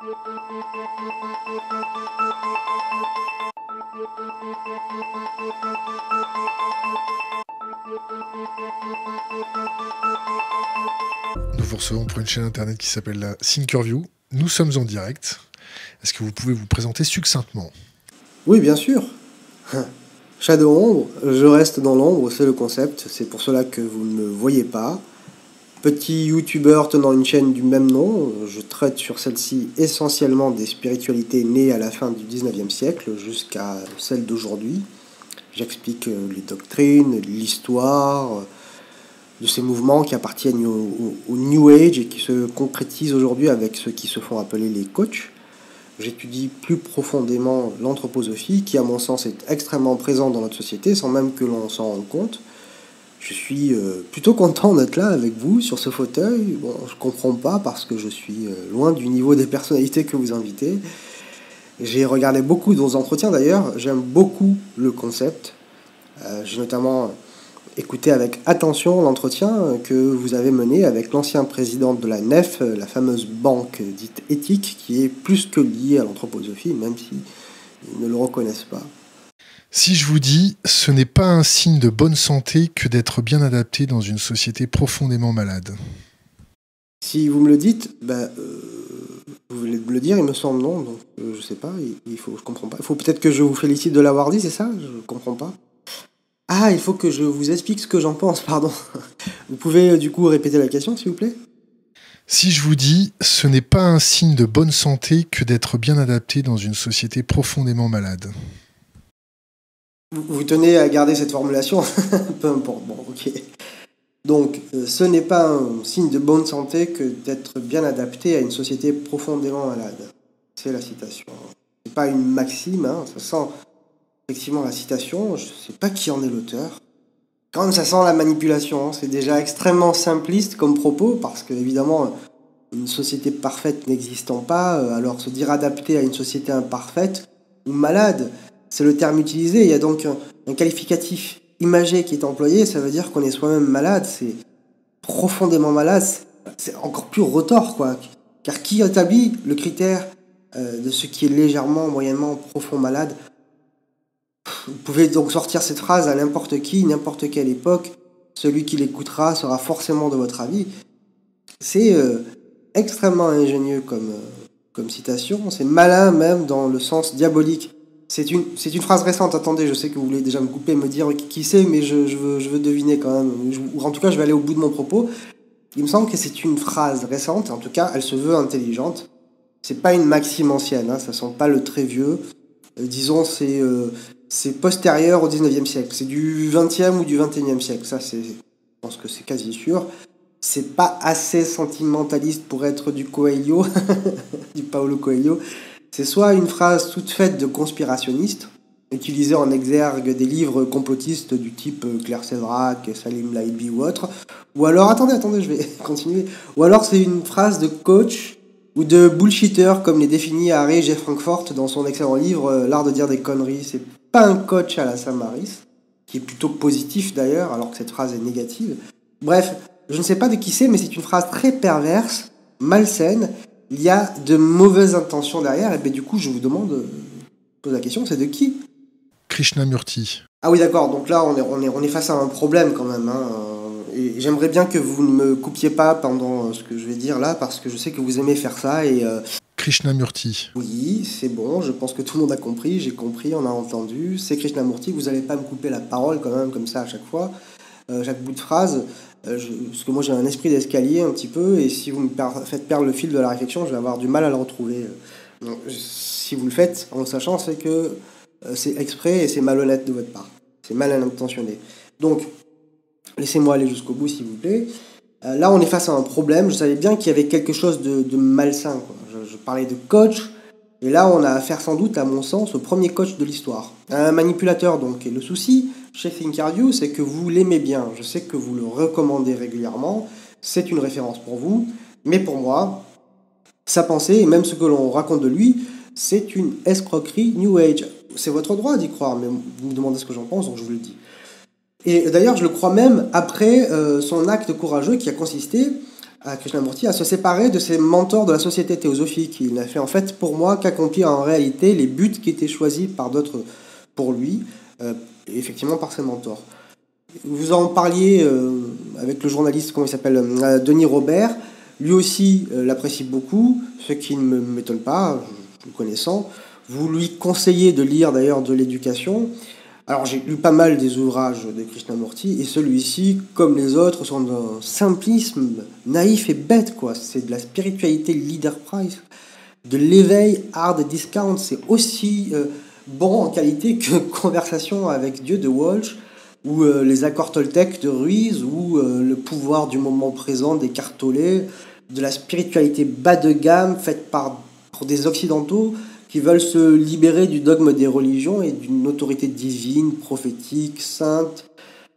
Nous vous recevons pour une chaîne internet qui s'appelle la Thinkerview. Nous sommes en direct. Est-ce que vous pouvez vous présenter succinctement? Oui, bien sûr. Shadow Ombre, je reste dans l'ombre, c'est le concept. C'est pour cela que vous ne me voyez pas. Petit youtubeur tenant une chaîne du même nom, je traite sur celle-ci essentiellement des spiritualités nées à la fin du 19e siècle jusqu'à celle d'aujourd'hui. J'explique euh, les doctrines, l'histoire euh, de ces mouvements qui appartiennent au, New Age et qui se concrétisent aujourd'hui avec ceux qui se font appeler les coachs. J'étudie plus profondément l'anthroposophie qui, à mon sens, est extrêmement présente dans notre société sans même que l'on s'en rende compte. Je suis euh, plutôt content d'être là avec vous sur ce fauteuil. Bon, je comprends pas parce que je suis euh, loin du niveau des personnalités que vous invitez. J'ai regardé beaucoup de vos entretiens d'ailleurs. J'aime beaucoup le concept. Euh, J'ai notamment écouté avec attention l'entretien que vous avez mené avec l'ancien président de la NEF, la fameuse banque dite éthique, qui est plus que liée à l'anthroposophie, même s'ils ne le reconnaissent pas. Si je vous dis, ce n'est pas un signe de bonne santé que d'être bien adapté dans une société profondément malade. Si vous me le dites, ben, euh, vous voulez me le dire, il me semble non, donc euh, je sais pas, il, il, faut, je comprends pas. Il faut peut-être que je vous félicite de l'avoir dit, c'est ça? Je comprends pas. Ah, il faut que je vous explique ce que j'en pense, pardon. Vous pouvez euh, du coup répéter la question, s'il vous plaît? Si je vous dis, ce n'est pas un signe de bonne santé que d'être bien adapté dans une société profondément malade. Vous tenez à garder cette formulation Peu importe, bon, ok. Donc, euh, ce n'est pas un signe de bonne santé que d'être bien adapté à une société profondément malade. C'est la citation. C'est pas une maxime, hein, ça sent effectivement la citation, je sais pas qui en est l'auteur. Quand même, ça sent la manipulation, hein. c'est déjà extrêmement simpliste comme propos, parce que évidemment, une société parfaite n'existant pas, euh, alors se dire adapté à une société imparfaite ou malade, c'est le terme utilisé. Il y a donc un, qualificatif imagé qui est employé. Ça veut dire qu'on est soi-même malade. C'est profondément malade. C'est encore plus retort, quoi. Car qui établit le critère euh, de ce qui est légèrement, moyennement, profond malade? Vous pouvez donc sortir cette phrase à n'importe qui, n'importe quelle époque. Celui qui l'écoutera sera forcément de votre avis. C'est euh, extrêmement ingénieux comme, euh, comme citation. C'est malin même dans le sens diabolique c'est une, c'est une phrase récente, attendez, je sais que vous voulez déjà me couper, me dire qui, c'est, mais je, je, veux, je veux deviner quand même. Ou en tout cas, je vais aller au bout de mon propos. Il me semble que c'est une phrase récente, en tout cas, elle se veut intelligente. C'est pas une maxime ancienne, hein, ça sent pas le très vieux. Euh, disons, c'est, euh, c'est postérieur au 19e siècle. C'est du 20e ou du 21e siècle, ça, c'est, je pense que c'est quasi sûr. C'est pas assez sentimentaliste pour être du Coelho, du Paolo Coelho. C'est soit une phrase toute faite de conspirationniste, utilisée en exergue des livres complotistes du type euh, Claire Sévrac, Salim Laibi ou autre, ou alors, attendez, attendez, je vais continuer, ou alors c'est une phrase de coach ou de bullshitter comme les définit Harry G. Frankfurt dans son excellent livre euh, L'art de dire des conneries. C'est pas un coach à la Samaris, qui est plutôt positif d'ailleurs, alors que cette phrase est négative. Bref, je ne sais pas de qui c'est, mais c'est une phrase très perverse, malsaine, il y a de mauvaises intentions derrière, et bien du coup, je vous demande, euh, pose la question, c'est de qui? Krishnamurti. Ah oui, d'accord, donc là, on est, on, est, on est face à un problème quand même. Hein. Et j'aimerais bien que vous ne me coupiez pas pendant ce que je vais dire là, parce que je sais que vous aimez faire ça. Et, euh... Krishnamurti. Oui, c'est bon, je pense que tout le monde a compris, j'ai compris, on a entendu. C'est Krishnamurti, vous n'allez pas me couper la parole quand même, comme ça à chaque fois, euh, chaque bout de phrase. Euh, parce que moi j'ai un esprit d'escalier un petit peu, et si vous me faites perdre le fil de la réflexion, je vais avoir du mal à le retrouver. Donc, si vous le faites en sachant, c'est que euh, c'est exprès et c'est malhonnête de votre part. C'est mal intentionné. Donc, laissez-moi aller jusqu'au bout, s'il vous plaît. Euh, là, on est face à un problème. Je savais bien qu'il y avait quelque chose de, de malsain. Je, je, parlais de coach, et là, on a affaire sans doute, à mon sens, au premier coach de l'histoire. Un manipulateur, donc. Et le souci, chez Thinkerview, c'est que vous l'aimez bien. Je sais que vous le recommandez régulièrement. C'est une référence pour vous. Mais pour moi, sa pensée, et même ce que l'on raconte de lui, c'est une escroquerie New Age. C'est votre droit d'y croire, mais vous me demandez ce que j'en pense, donc je vous le dis. Et d'ailleurs, je le crois même après euh, son acte courageux qui a consisté à Krishnamurti à se séparer de ses mentors de la société théosophique. Il n'a fait en fait pour moi qu'accomplir en réalité les buts qui étaient choisis par d'autres pour lui, euh, effectivement par ses mentors. Vous en parliez euh, avec le journaliste, comment il s'appelle, euh, Denis Robert. Lui aussi l'apprécie beaucoup, ce qui ne m'étonne pas, le connaissant. Vous lui conseillez de lire d'ailleurs de l'éducation. Alors j'ai lu pas mal des ouvrages de Krishnamurti et celui-ci, comme les autres, sont d'un simplisme naïf et bête quoi. C'est de la spiritualité leader price, de l'éveil hard discount. C'est aussi euh, bon en qualité que Conversation avec Dieu de Walsh ou euh, les accords Toltec de Ruiz ou euh, le pouvoir du moment présent des Cartolets, de la spiritualité bas de gamme faite par pour des occidentaux qui veulent se libérer du dogme des religions et d'une autorité divine, prophétique, sainte,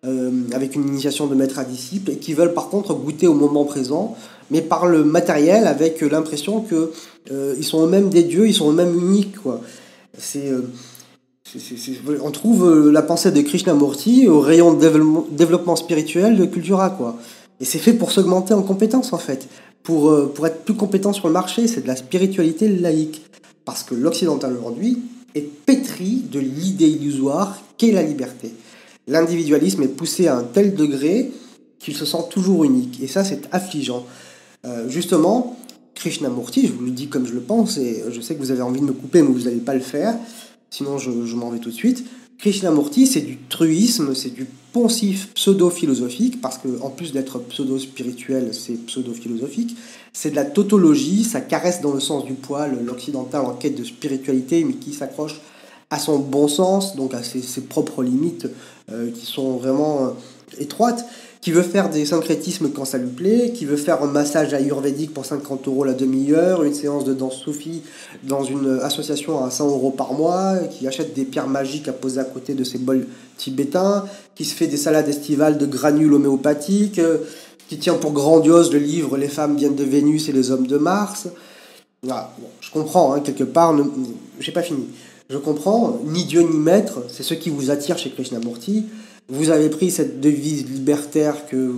euh, avec une initiation de maître à disciple, et qui veulent par contre goûter au moment présent, mais par le matériel, avec l'impression que ils sont eux-mêmes des dieux, ils sont eux-mêmes uniques. Quoi. C'est, euh, on trouve la pensée de Krishnamurti au rayon de développement, spirituel de Cultura. Quoi. Et c'est fait pour s'augmenter en compétences, en fait. Pour, pour être plus compétent sur le marché, c'est de la spiritualité laïque. Parce que l'occidental aujourd'hui est pétri de l'idée illusoire qu'est la liberté. L'individualisme est poussé à un tel degré qu'il se sent toujours unique. Et ça, c'est affligeant. Euh, justement, Krishnamurti, je vous le dis comme je le pense, et je sais que vous avez envie de me couper, mais vous n'allez pas le faire, sinon je, m'en vais tout de suite. Krishnamurti, c'est du truisme, c'est du poncif pseudo-philosophique, parce qu'en plus d'être pseudo-spirituel, c'est pseudo-philosophique. C'est de la tautologie, ça caresse dans le sens du poil l'occidental en quête de spiritualité, mais qui s'accroche à son bon sens, donc à ses, propres limites euh, qui sont vraiment euh, étroites qui veut faire des syncrétismes quand ça lui plaît, qui veut faire un massage ayurvédique pour 50 euros la demi-heure, une séance de danse soufie dans une association à 100 euros par mois, qui achète des pierres magiques à poser à côté de ses bols tibétains, qui se fait des salades estivales de granules homéopathiques, qui tient pour grandiose le livre Les femmes viennent de Vénus et les hommes de Mars. je comprends, hein, quelque part, j'ai pas fini. Je comprends, ni Dieu ni maître, c'est ce qui vous attire chez Krishnamurti vous avez pris cette devise libertaire que euh,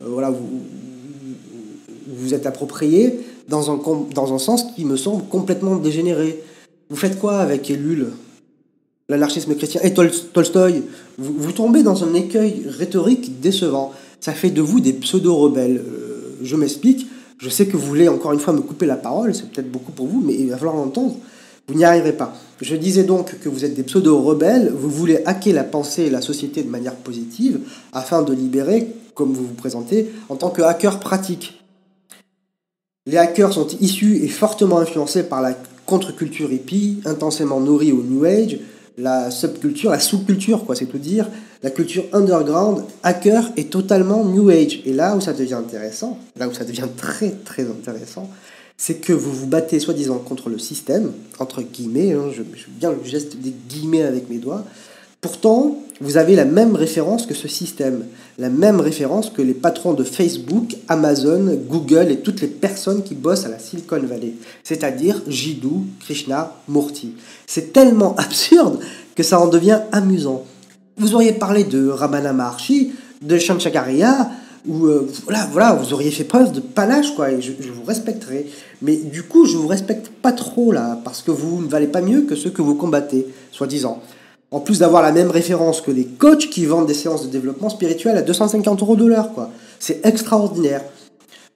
voilà, vous, vous êtes approprié dans un, dans un sens qui me semble complètement dégénéré. Vous faites quoi avec Ellul L'anarchisme chrétien? Et Tolstoï vous, vous, tombez dans un écueil rhétorique décevant. Ça fait de vous des pseudo-rebelles. Euh, je m'explique. Je sais que vous voulez encore une fois me couper la parole, c'est peut-être beaucoup pour vous, mais il va falloir l'entendre. Vous n'y arriverez pas. Je disais donc que vous êtes des pseudo-rebelles, vous voulez hacker la pensée et la société de manière positive afin de libérer, comme vous vous présentez, en tant que hacker pratique. Les hackers sont issus et fortement influencés par la contre-culture hippie, intensément nourrie au New Age, la subculture, la sous-culture, quoi, c'est tout dire, la culture underground, hacker est totalement New Age. Et là où ça devient intéressant, là où ça devient très très intéressant, c'est que vous vous battez soi-disant contre le système, entre guillemets, hein, je, je bien le geste des guillemets avec mes doigts. Pourtant, vous avez la même référence que ce système, la même référence que les patrons de Facebook, Amazon, Google et toutes les personnes qui bossent à la Silicon Valley, c'est-à-dire Jiddu, Krishna, Murti. C'est tellement absurde que ça en devient amusant. Vous auriez parlé de Ramana Maharshi, de Shankaracharya, où euh, voilà, vous auriez fait preuve de panache, quoi, et je, vous respecterai. Mais du coup, je vous respecte pas trop, là, parce que vous ne valez pas mieux que ceux que vous combattez, soi-disant. En plus d'avoir la même référence que les coachs qui vendent des séances de développement spirituel à 250 euros de l'heure, quoi. C'est extraordinaire.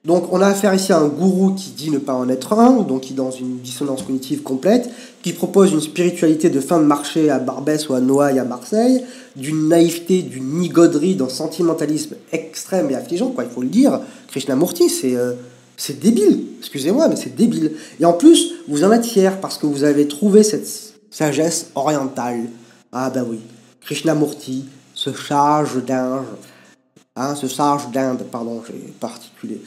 Donc on a affaire ici à un gourou qui dit ne pas en être un, donc qui dans une dissonance cognitive complète, qui propose une spiritualité de fin de marché à Barbès ou à Noailles à Marseille, d'une naïveté, d'une nigoderie, d'un sentimentalisme extrême et affligeant, quoi, il faut le dire. Krishnamurti, c'est euh, débile, excusez-moi, mais c'est débile. Et en plus, vous en êtes fier parce que vous avez trouvé cette sagesse orientale. Ah ben oui, Krishnamurti se charge d'Inde, hein, se charge d'Inde, pardon, j'ai particulé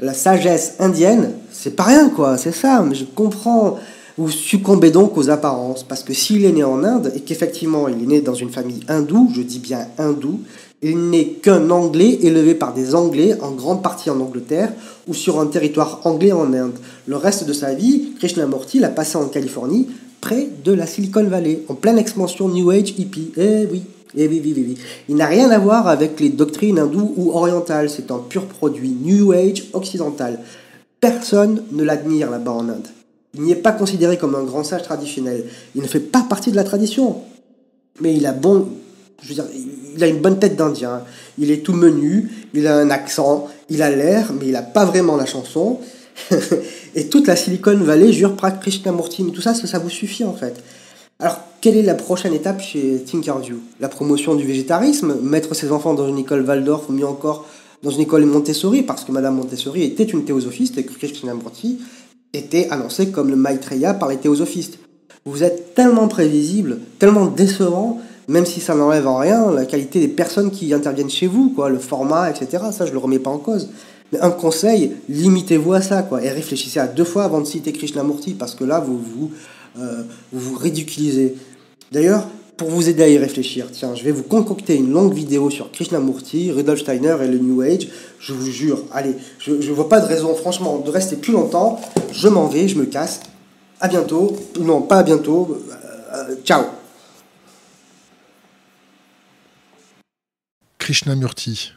la sagesse indienne, c'est pas rien, quoi, c'est ça, mais je comprends. Vous succombez donc aux apparences, parce que s'il est né en Inde, et qu'effectivement il est né dans une famille hindoue, je dis bien hindoue, il n'est qu'un Anglais élevé par des Anglais, en grande partie en Angleterre, ou sur un territoire anglais en Inde. Le reste de sa vie, Krishnamurti l'a passé en Californie, près de la Silicon Valley, en pleine expansion New Age hippie. Eh oui, Et oui, oui, oui, oui. Il n'a rien à voir avec les doctrines hindoues ou orientales. C'est un pur produit New Age occidental. Personne ne l'admire là-bas en Inde. Il n'y est pas considéré comme un grand sage traditionnel. Il ne fait pas partie de la tradition. Mais il a bon, je veux dire, il a une bonne tête d'Indien. Il est tout menu, il a un accent, il a l'air, mais il n'a pas vraiment la chanson. et toute la Silicon Valley jure Prak Krishnamurti. Mais tout ça, ça vous suffit en fait. Alors, quelle est la prochaine étape chez Thinkerview? La promotion du végétarisme Mettre ses enfants dans une école Waldorf ou mieux encore dans une école Montessori Parce que Madame Montessori était une théosophiste et que Krishnamurti était annoncé comme le Maitreya par les théosophistes. Vous êtes tellement prévisible, tellement décevant, même si ça n'enlève en rien la qualité des personnes qui interviennent chez vous, quoi, le format, etc. Ça, je le remets pas en cause. Mais un conseil, limitez-vous à ça, quoi, et réfléchissez à deux fois avant de citer Krishnamurti, parce que là, vous vous, euh, vous, vous ridiculisez. D'ailleurs, pour vous aider à y réfléchir, tiens, je vais vous concocter une longue vidéo sur Krishnamurti, Rudolf Steiner et le New Age. Je vous jure, allez, je ne vois pas de raison, franchement, de rester plus longtemps. Je m'en vais, je me casse. À bientôt. Non, pas à bientôt. Euh, euh, ciao. Krishnamurti,